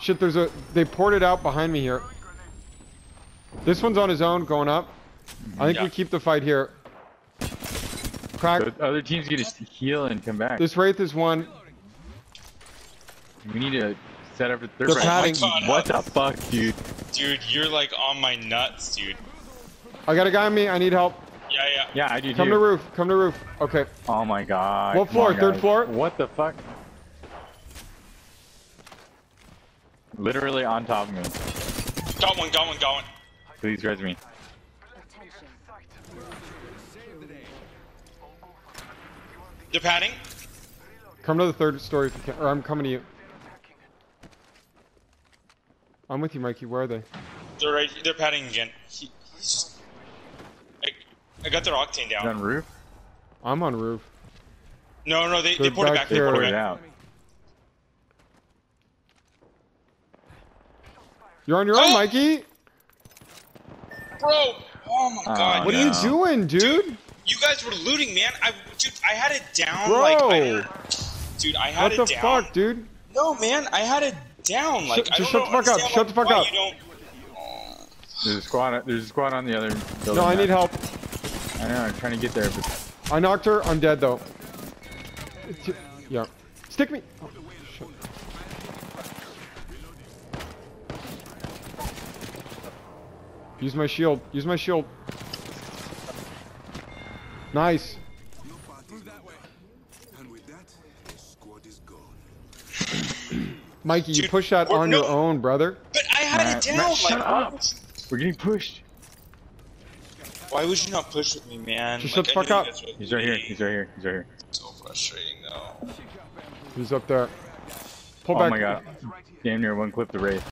Shit, there's a. They poured it out behind me here. This one's on his own, going up. I think Yeah. we keep the fight here. Crack. The other team's gonna heal and come back. This wraith is one. We need to set up a third They're round. padding. Oh. What the fuck, dude? Dude, you're like on my nuts, dude. I got a guy on me. I need help. Yeah, yeah. Yeah, I do Come too. to roof. Come to roof. Okay. Oh my god. What floor? on, Third guys. floor? What the fuck? Literally on top of me. Got one, got one, got one. Please res me. Attention. They're padding. Come to the third story if you can. Or I'm coming to you. I'm with you, Mikey. Where are they? They're right. They're padding again. He, he's just. I, I got their octane Is down. on roof? I'm on roof. No, no, they, they They're poured it back back. They here. poured it it back. out. You're on your own, Oh! Mikey. Bro! Oh my Oh, god. What no. are you doing, dude? You guys were looting, man. I, dude, I had it down. Bro. Like, I had, dude, I had What it the fuck, dude? No, man, I had it down. Like, Shut- I just don't shut the fuck up, understand, shut the fuck up. You don't, There's a squad. There's a squad on the other building. No, I now. need help. I know. I'm trying to get there, but I knocked her. I'm dead though. Yeah. Stick me. Oh, Use my shield. Use my shield. Nice. And with that, the squad is gone. Mikey, you push that on no. your own, brother. but I had Matt, it down. Matt, shut up. we're getting pushed. Why would you not push with me, man? Just like, shut the fuck up. He's right here. He's right here. He's right here. So frustrating, though. He's up there. Pull Oh back. my god. Damn near one clip the Wraith.